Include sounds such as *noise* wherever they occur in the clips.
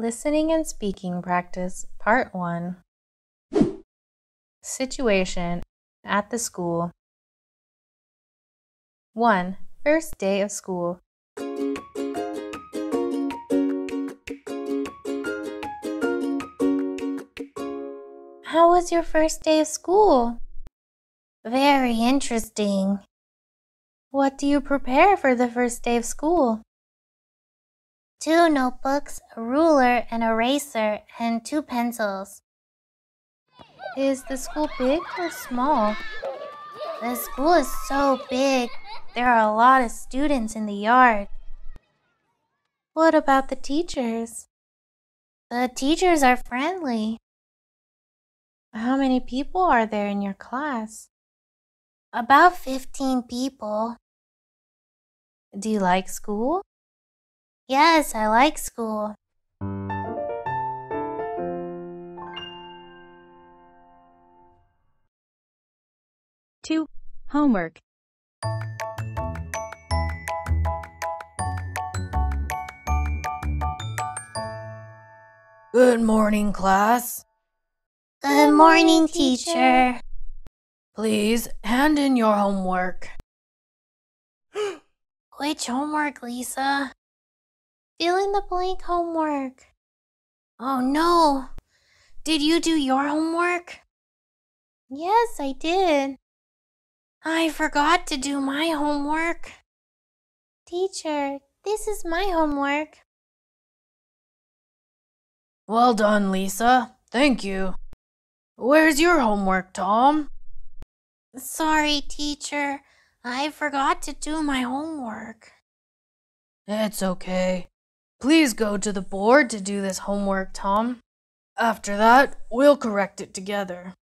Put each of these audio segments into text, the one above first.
Listening and Speaking Practice, Part 1 Situation at the School 1. First day of school. How was your first day of school? Very interesting. What do you prepare for the first day of school? Two notebooks, a ruler, an eraser, and two pencils. Is the school big or small? The school is so big. There are a lot of students in the yard. What about the teachers? The teachers are friendly. How many people are there in your class? About 15 people. Do you like school? Yes, I like school. Two, homework. Good morning, class. Good morning, teacher. Please hand in your homework. *gasps* Which homework, Lisa? Fill in the blank homework. Oh no! Did you do your homework? Yes, I did. I forgot to do my homework. Teacher, this is my homework. Well done, Lisa. Thank you. Where's your homework, Tom? Sorry, teacher. I forgot to do my homework. It's okay. Please go to the board to do this homework, Tom. After that, we'll correct it together.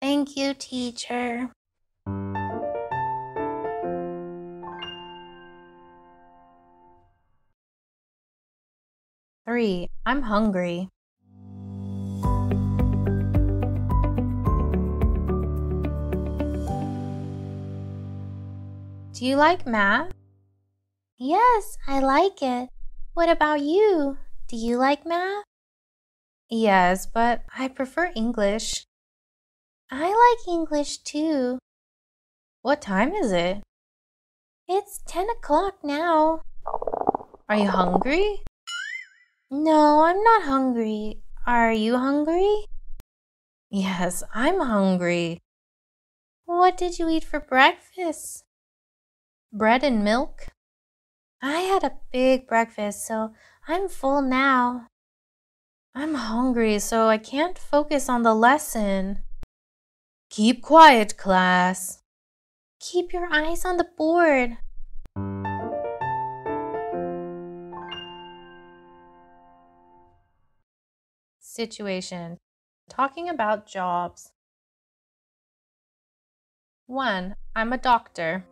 Thank you, teacher. Three, I'm hungry. Do you like math? Yes, I like it. What about you? Do you like math? Yes, but I prefer English. I like English too. What time is it? It's 10 o'clock now. Are you hungry? No, I'm not hungry. Are you hungry? Yes, I'm hungry. What did you eat for breakfast? Bread and milk. I had a big breakfast, so I'm full now. I'm hungry, so I can't focus on the lesson. Keep quiet, class. Keep your eyes on the board. Situation Talking about jobs. 1. I'm a doctor.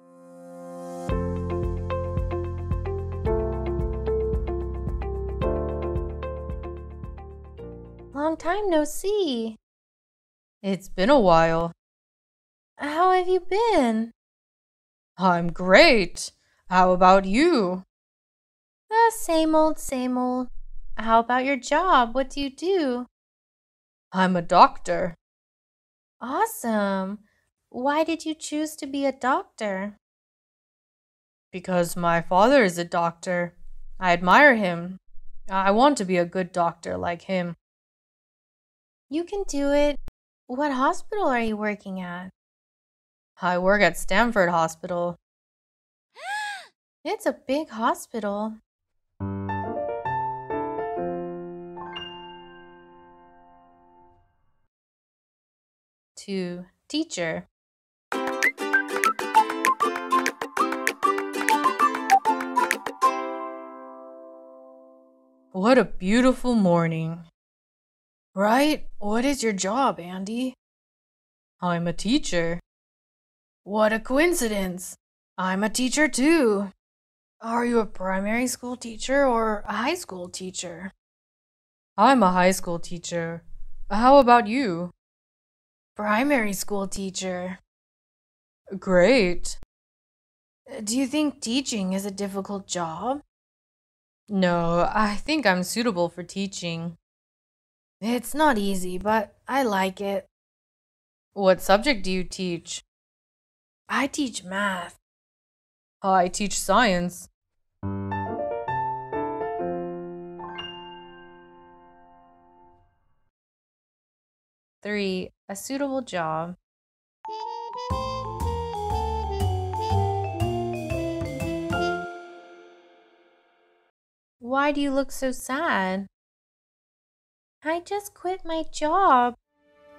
Time no see. It's been a while. How have you been? I'm great. How about you? The same old, same old. How about your job? What do you do? I'm a doctor. Awesome. Why did you choose to be a doctor? Because my father is a doctor. I admire him. I want to be a good doctor like him. You can do it. What hospital are you working at? I work at Stanford Hospital. *gasps* it's a big hospital. To teacher. What a beautiful morning. Right? What is your job, Andy? I'm a teacher. What a coincidence! I'm a teacher too. Are you a primary school teacher or a high school teacher? I'm a high school teacher. How about you? Primary school teacher. Great. Do you think teaching is a difficult job? No, I think I'm suitable for teaching. It's not easy, but I like it. What subject do you teach? I teach math. Oh, I teach science. Three, a suitable job. Why do you look so sad? I just quit my job. *gasps*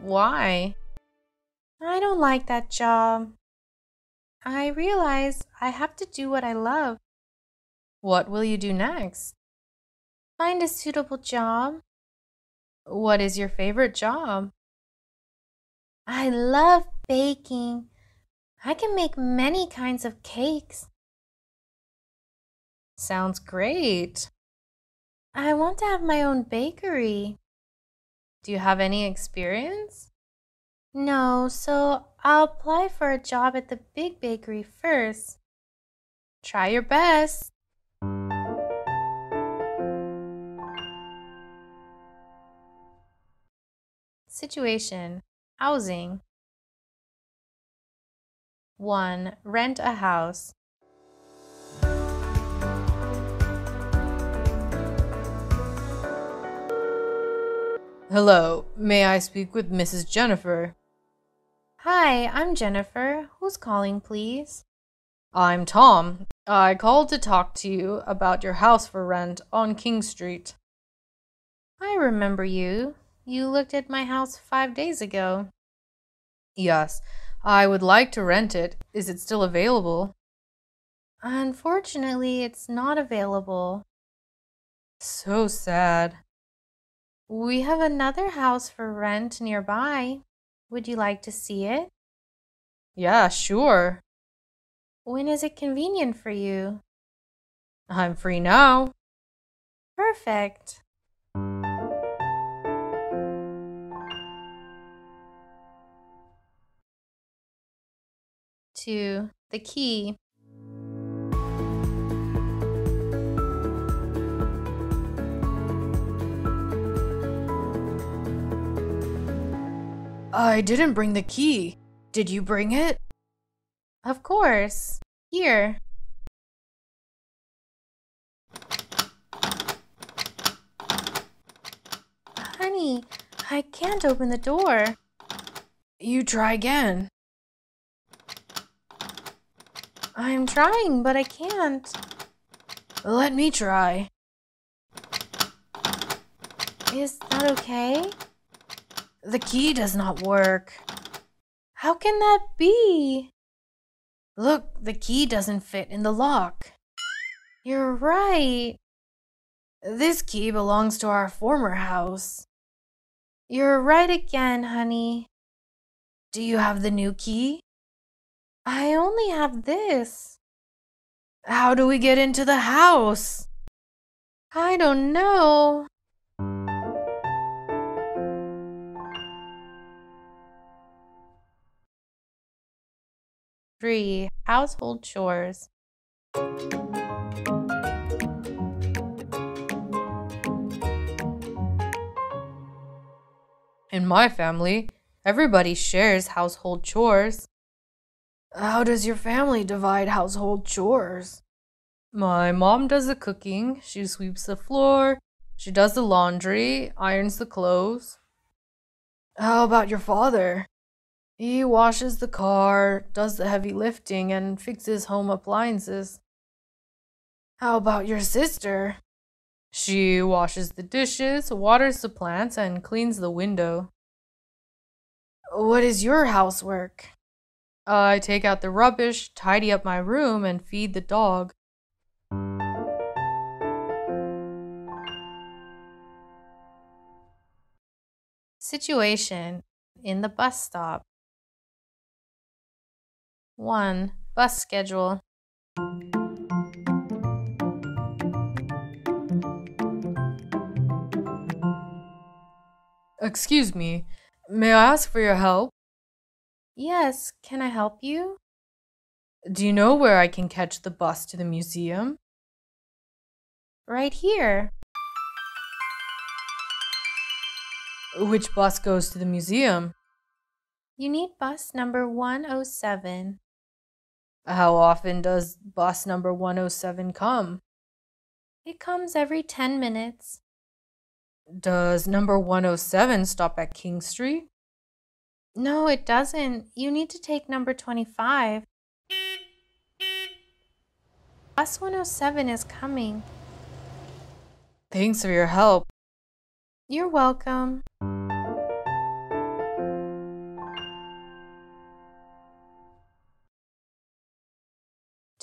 Why? I don't like that job. I realize I have to do what I love. What will you do next? Find a suitable job. What is your favorite job? I love baking. I can make many kinds of cakes. Sounds great. I want to have my own bakery. Do you have any experience? No, so I'll apply for a job at the big bakery first. Try your best. Situation Housing 1. Rent a house. Hello, may I speak with Mrs. Jennifer? Hi, I'm Jennifer. Who's calling, please? I'm Tom. I called to talk to you about your house for rent on King Street. I remember you. You looked at my house five days ago. Yes, I would like to rent it. Is it still available? Unfortunately, it's not available. So sad. We have another house for rent nearby. Would you like to see it? Yeah, sure. When is it convenient for you? I'm free now. Perfect. To the key. I didn't bring the key. Did you bring it? Of course. Here. Honey, I can't open the door. You try again. I'm trying, but I can't. Let me try. Is that okay? The key does not work. How can that be? Look, the key doesn't fit in the lock. You're right. This key belongs to our former house. You're right again, honey. Do you have the new key? I only have this. How do we get into the house? I don't know. Three, household chores. In my family, everybody shares household chores. How does your family divide household chores? My mom does the cooking, she sweeps the floor, she does the laundry, irons the clothes. How about your father? He washes the car, does the heavy lifting, and fixes home appliances. How about your sister? She washes the dishes, waters the plants, and cleans the window. What is your housework? I take out the rubbish, tidy up my room, and feed the dog. Situation in the bus stop. 1. Bus schedule. Excuse me, may I ask for your help? Yes, can I help you? Do you know where I can catch the bus to the museum? Right here. Which bus goes to the museum? You need bus number 107. How often does bus number 107 come? It comes every 10 minutes. Does number 107 stop at King Street? No, it doesn't. You need to take number 25. Bus 107 is coming. Thanks for your help. You're welcome.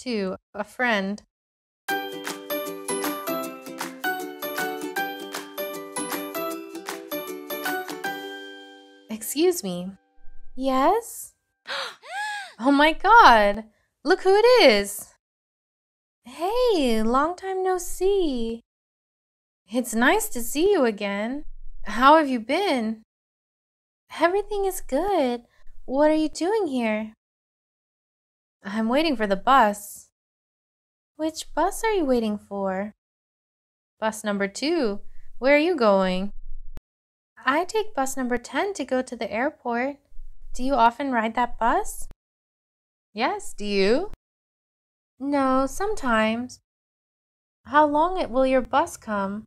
Two, a friend. Excuse me. Yes? *gasps* oh my god! Look who it is! Hey, long time no see. It's nice to see you again. How have you been? Everything is good. What are you doing here? I'm waiting for the bus. Which bus are you waiting for? Bus number two. Where are you going? I take bus number 10 to go to the airport. Do you often ride that bus? Yes, do you? No, sometimes. How long will your bus come?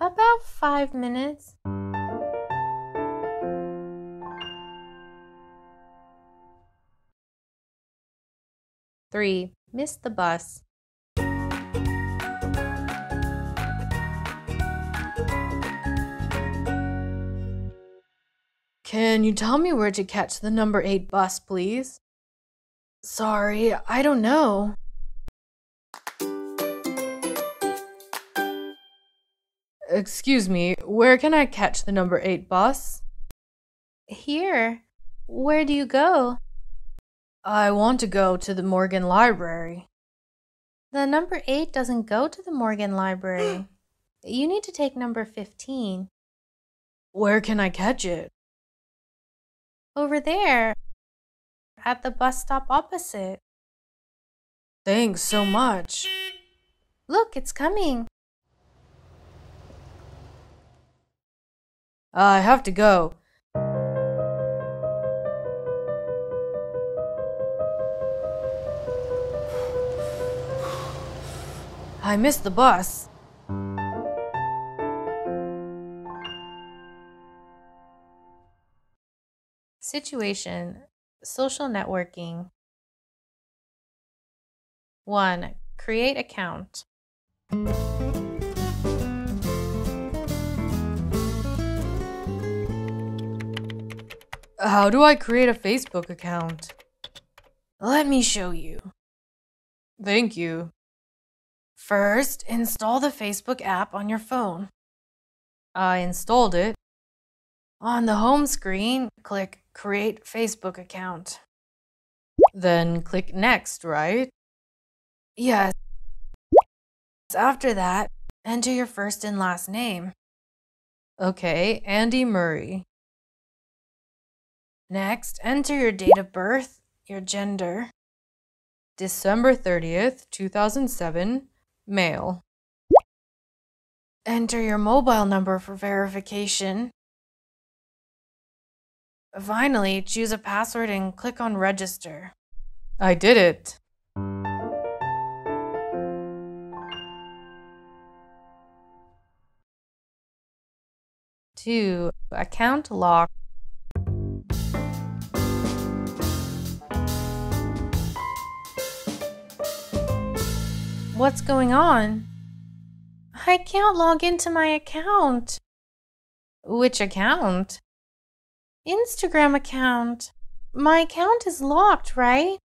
About five minutes. Three, missed the bus. Can you tell me where to catch the number 8 bus, please? Sorry, I don't know. Excuse me, where can I catch the number 8 bus? Here. Where do you go? I want to go to the Morgan Library. The number 8 doesn't go to the Morgan Library. *gasps* you need to take number 15. Where can I catch it? Over there. At the bus stop opposite. Thanks so much. Look, it's coming. I have to go. I missed the bus. Situation Social networking. 1. Create account. How do I create a Facebook account? Let me show you. Thank you. First, install the Facebook app on your phone. I installed it. On the home screen, click Create Facebook Account. Then click Next, right? Yes. After that, enter your first and last name. Okay, Andy Murray. Next, enter your date of birth, your gender. December 30th, 2007, male. Enter your mobile number for verification. Finally, choose a password and click on register. I did it. Two, account lock. What's going on? I can't log into my account. Which account? Instagram account. My account is locked, right?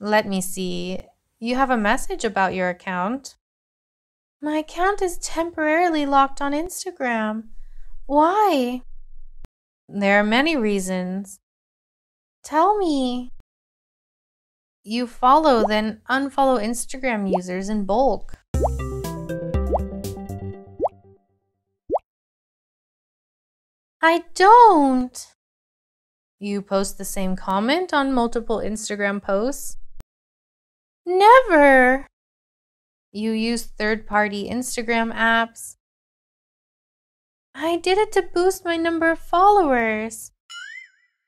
Let me see. You have a message about your account. My account is temporarily locked on Instagram. Why? There are many reasons. Tell me. You follow, then unfollow Instagram users in bulk. I don't. You post the same comment on multiple Instagram posts? Never! You use third party Instagram apps? I did it to boost my number of followers.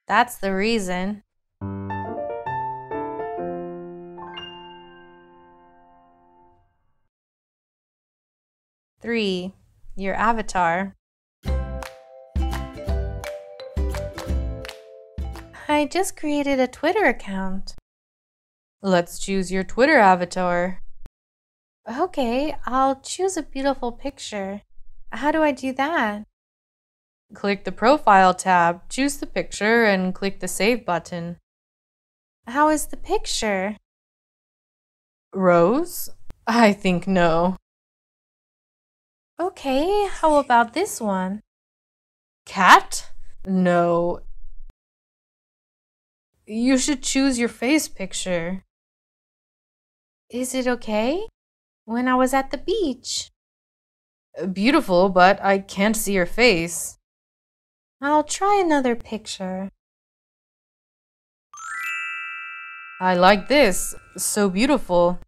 That's the reason. Three, your avatar. I just created a Twitter account. Let's choose your Twitter avatar. Okay, I'll choose a beautiful picture. How do I do that? Click the Profile tab, choose the picture, and click the Save button. How is the picture? Rose? I think no. Okay, how about this one? Cat? No. You should choose your face picture. Is it okay? When I was at the beach. Beautiful, but I can't see your face. I'll try another picture. I like this. So beautiful.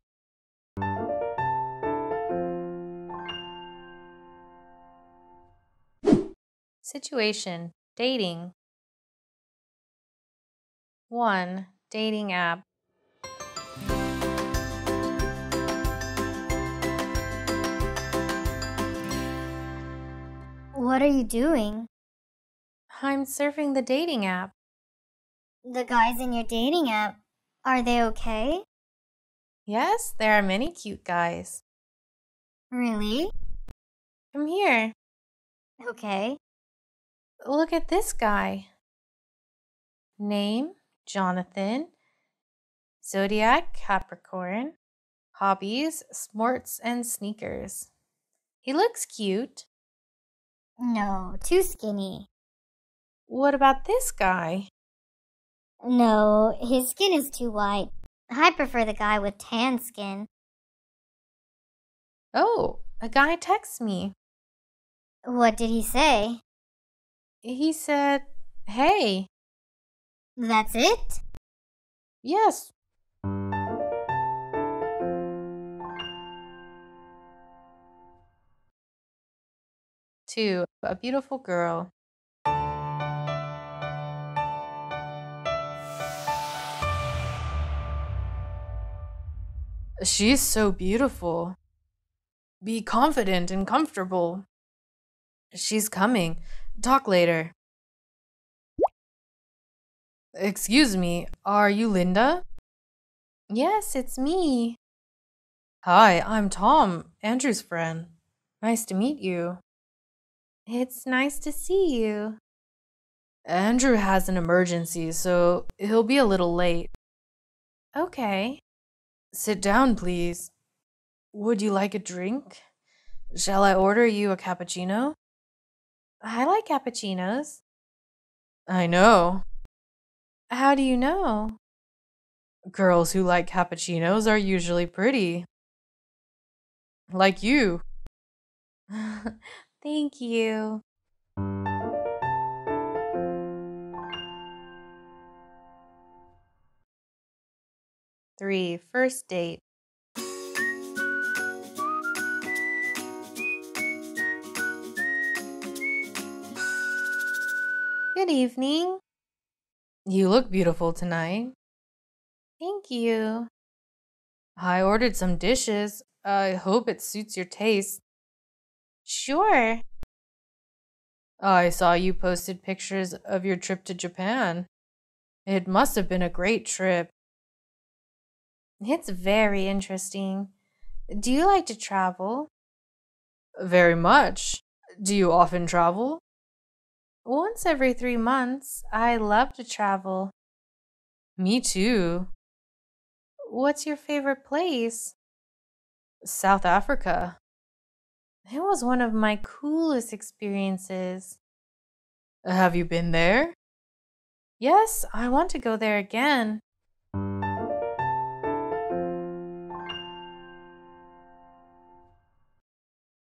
Situation Dating 1. Dating app. What are you doing? I'm surfing the dating app. The guys in your dating app, are they okay? Yes, there are many cute guys. Really? Come here. Okay. Look at this guy. Name Jonathan. Zodiac Capricorn. Hobbies sports and sneakers. He looks cute. No, too skinny. What about this guy? No, his skin is too white. I prefer the guy with tan skin. Oh, a guy texts me. What did he say? He said, Hey. That's it? Yes. Two, a beautiful girl. She's so beautiful. Be confident and comfortable. She's coming. Talk later. Excuse me, are you Linda? Yes, it's me. Hi, I'm Tom, Andrew's friend. Nice to meet you. It's nice to see you. Andrew has an emergency, so he'll be a little late. Okay. Sit down, please. Would you like a drink? Shall I order you a cappuccino? I like cappuccinos. I know. How do you know? Girls who like cappuccinos are usually pretty. Like you. *laughs* Thank you. Three, first date. Good evening. You look beautiful tonight. Thank you. I ordered some dishes. I hope it suits your taste. Sure. I saw you posted pictures of your trip to Japan. It must have been a great trip. It's very interesting. Do you like to travel? Very much. Do you often travel? Once every three months. I love to travel. Me too. What's your favorite place? South Africa. It was one of my coolest experiences. Have you been there? Yes, I want to go there again.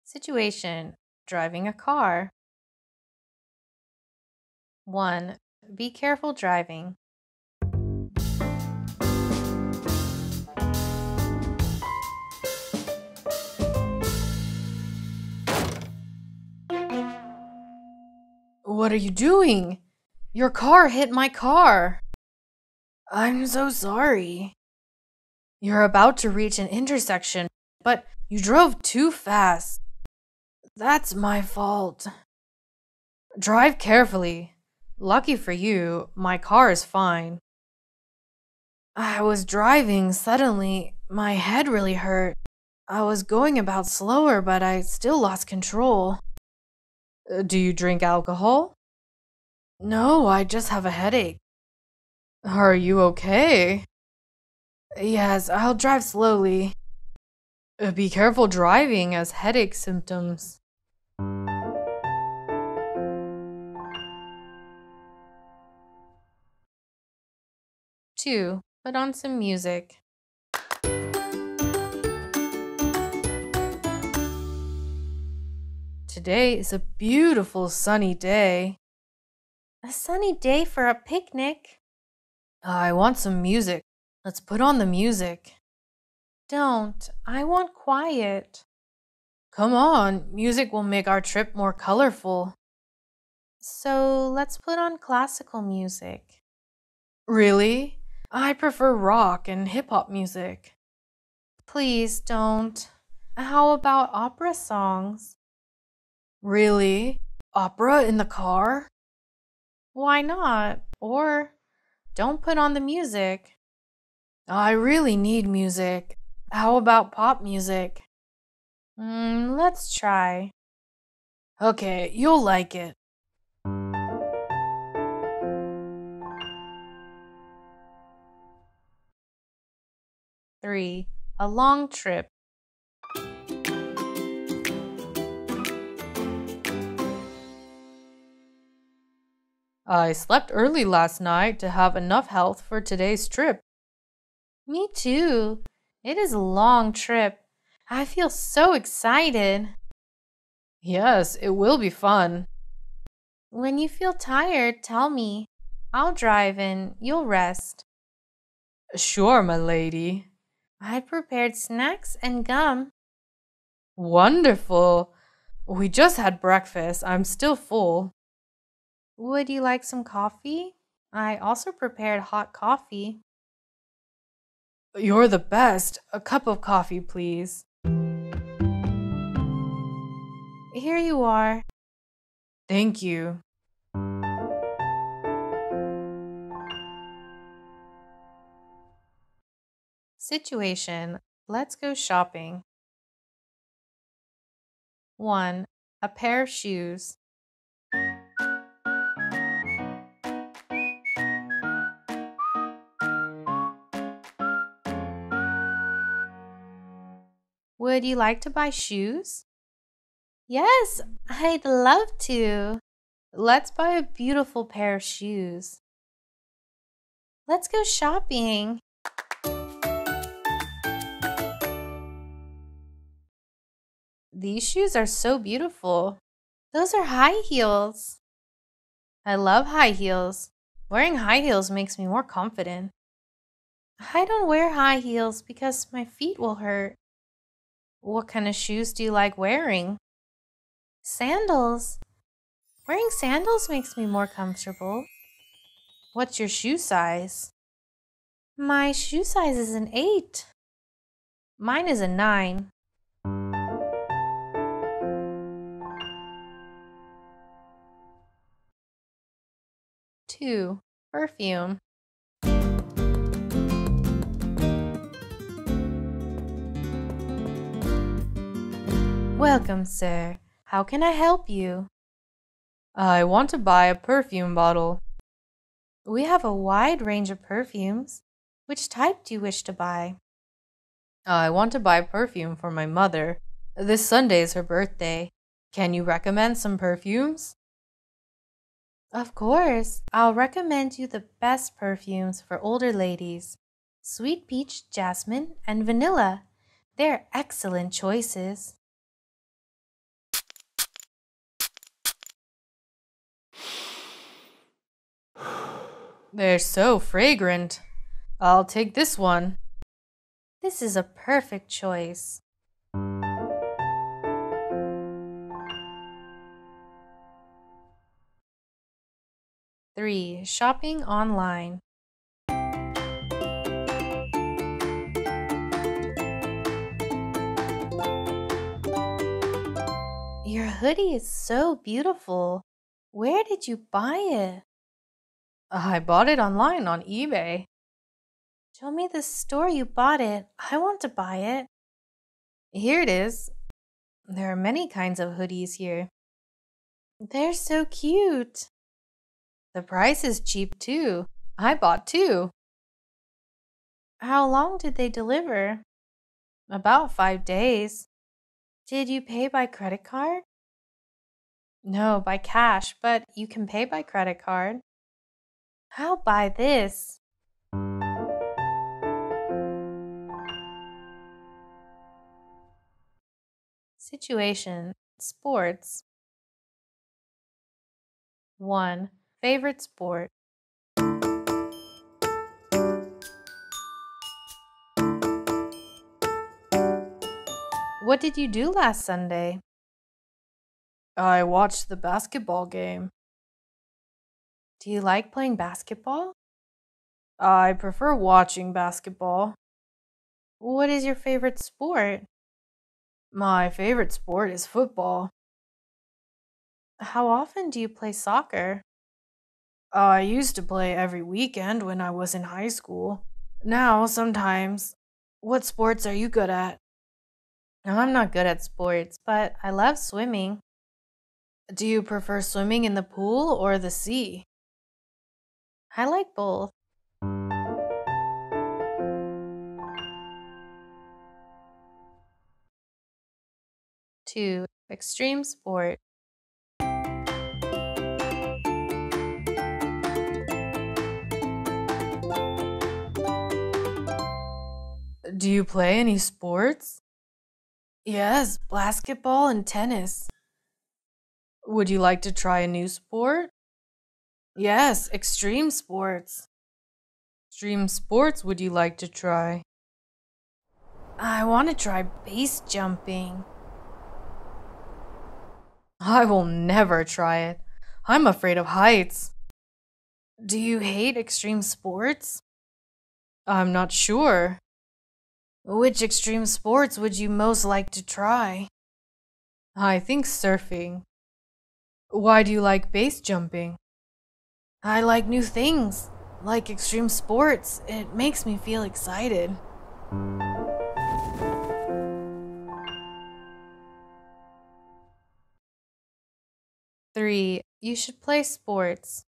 Situation Driving a car. 1. Be careful driving. What are you doing? Your car hit my car. I'm so sorry. You're about to reach an intersection, but you drove too fast. That's my fault. Drive carefully. Lucky for you, my car is fine. I was driving, suddenly, my head really hurt. I was going about slower, but I still lost control. Uh, Do you drink alcohol? No, I just have a headache. Are you okay? Yes, I'll drive slowly. Uh, Be careful driving as headache symptoms. Put on some music. Today is a beautiful sunny day. A sunny day for a picnic. I want some music. Let's put on the music. Don't. I want quiet. Come on, music will make our trip more colorful. So let's put on classical music. Really? I prefer rock and hip hop music. Please don't. How about opera songs? Really? Opera in the car? Why not? Or don't put on the music. I really need music. How about pop music? Mm, let's try. Okay, you'll like it. Three, a long trip. I slept early last night to have enough health for today's trip. Me too. It is a long trip. I feel so excited. Yes, it will be fun. When you feel tired, tell me. I'll drive and you'll rest. Sure, my lady. I prepared snacks and gum. Wonderful. We just had breakfast. I'm still full. Would you like some coffee? I also prepared hot coffee. You're the best. A cup of coffee, please. Here you are. Thank you. Situation Let's go shopping. 1. A pair of shoes. Would you like to buy shoes? Yes, I'd love to. Let's buy a beautiful pair of shoes. Let's go shopping. These shoes are so beautiful. Those are high heels. I love high heels. Wearing high heels makes me more confident. I don't wear high heels because my feet will hurt. What kind of shoes do you like wearing? Sandals. Wearing sandals makes me more comfortable. What's your shoe size? My shoe size is an 8. Mine is a 9. Two, perfume. Welcome, sir. How can I help you? I want to buy a perfume bottle. We have a wide range of perfumes. Which type do you wish to buy? I want to buy perfume for my mother. This Sunday is her birthday. Can you recommend some perfumes? Of course. I'll recommend you the best perfumes for older ladies Sweet Peach, Jasmine, and Vanilla. They're excellent choices. *sighs* They're so fragrant. I'll take this one. This is a perfect choice. Three, shopping online. Your hoodie is so beautiful. Where did you buy it? I bought it online on eBay. Show me the store you bought it. I want to buy it. Here it is. There are many kinds of hoodies here. They're so cute. The price is cheap too. I bought two. How long did they deliver? About five days. Did you pay by credit card? No, by cash, but you can pay by credit card. How buy this? Situation Sports 1. Favorite sport What did you do last Sunday? I watched the basketball game. Do you like playing basketball? I prefer watching basketball. What is your favorite sport? My favorite sport is football. How often do you play soccer? Uh, I used to play every weekend when I was in high school. Now, sometimes. What sports are you good at? I'm not good at sports, but I love swimming. Do you prefer swimming in the pool or the sea? I like both. Two, extreme sport. Do you play any sports? Yes, basketball and tennis. Would you like to try a new sport? Yes, extreme sports. Extreme sports would you like to try? I want to try base jumping. I will never try it. I'm afraid of heights. Do you hate extreme sports? I'm not sure. Which extreme sports would you most like to try? I think surfing. Why do you like base jumping? I like new things, like extreme sports. It makes me feel excited. Three, you should play sports.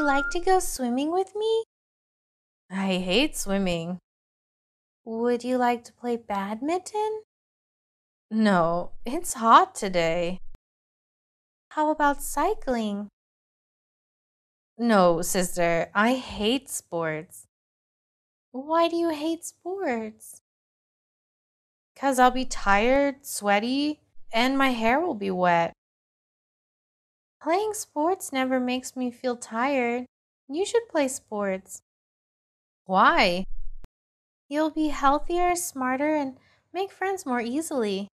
You like to go swimming with me? I hate swimming. Would you like to play badminton? No, it's hot today. How about cycling? No, sister, I hate sports. Why do you hate sports? Because I'll be tired, sweaty, and my hair will be wet. Playing sports never makes me feel tired. You should play sports. Why? You'll be healthier, smarter, and make friends more easily.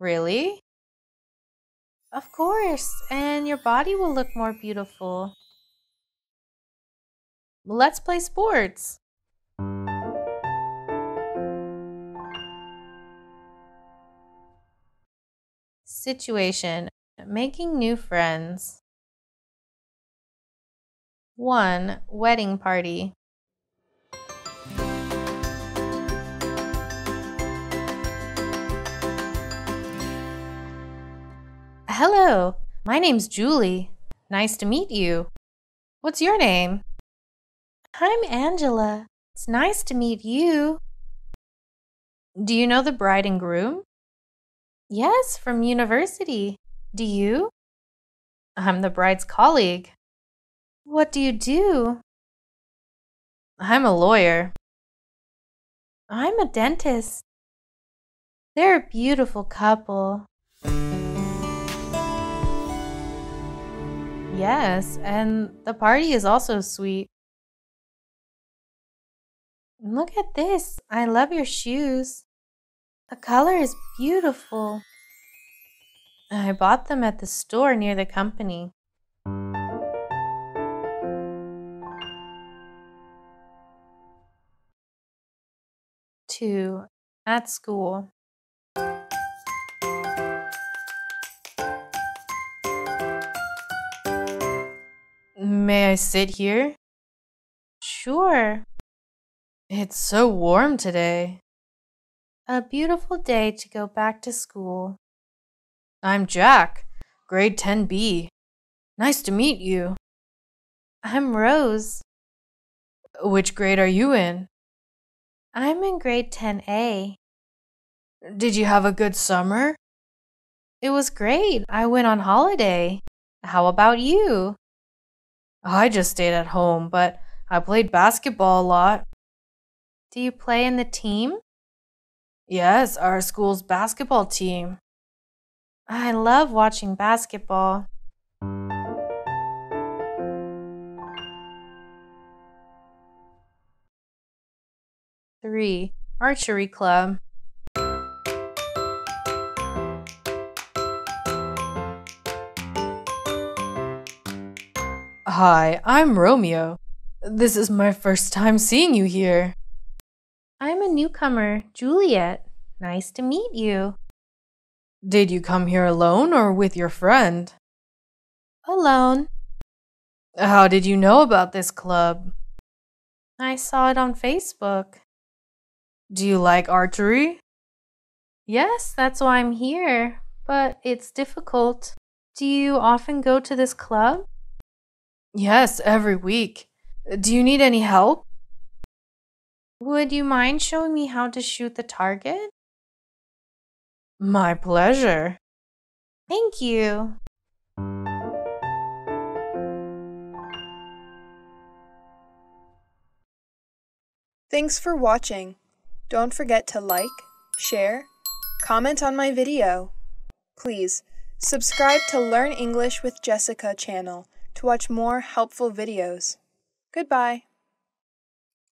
Really? Of course, and your body will look more beautiful. Let's play sports. Situation Making new friends. 1. Wedding party. Hello, my name's Julie. Nice to meet you. What's your name? I'm Angela. It's nice to meet you. Do you know the bride and groom? Yes, from university. Do you? I'm the bride's colleague. What do you do? I'm a lawyer. I'm a dentist. They're a beautiful couple. Yes, and the party is also sweet. Look at this. I love your shoes. The color is beautiful. I bought them at the store near the company. Two, at school. May I sit here? Sure. It's so warm today. A beautiful day to go back to school. I'm Jack, grade 10B. Nice to meet you. I'm Rose. Which grade are you in? I'm in grade 10A. Did you have a good summer? It was great. I went on holiday. How about you? I just stayed at home, but I played basketball a lot. Do you play in the team? Yes, our school's basketball team. I love watching basketball. Three, archery club. Hi, I'm Romeo. This is my first time seeing you here. I'm a newcomer, Juliet. Nice to meet you. Did you come here alone or with your friend? Alone. How did you know about this club? I saw it on Facebook. Do you like archery? Yes, that's why I'm here, but it's difficult. Do you often go to this club? Yes, every week. Do you need any help? Would you mind showing me how to shoot the target? My pleasure. Thank you. Thanks for watching. Don't forget to like, share, comment on my video. Please, subscribe to Learn English with Jessica channel to watch more helpful videos. Goodbye.